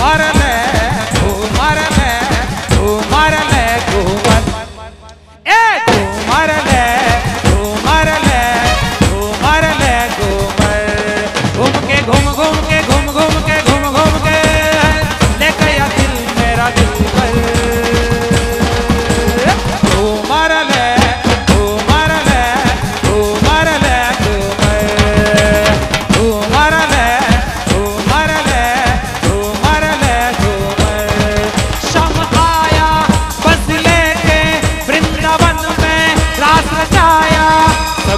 பாரத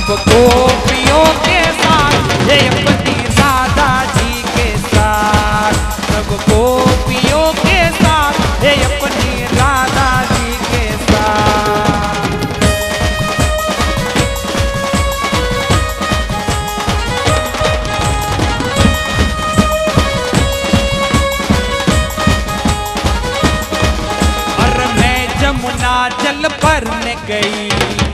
सबको प्रियों के साथ जय पति दादा जी के साथ। सबको प्रियों के साथ जय अपनी दादा जी के साथ। और मैं जमुना जल पर गई।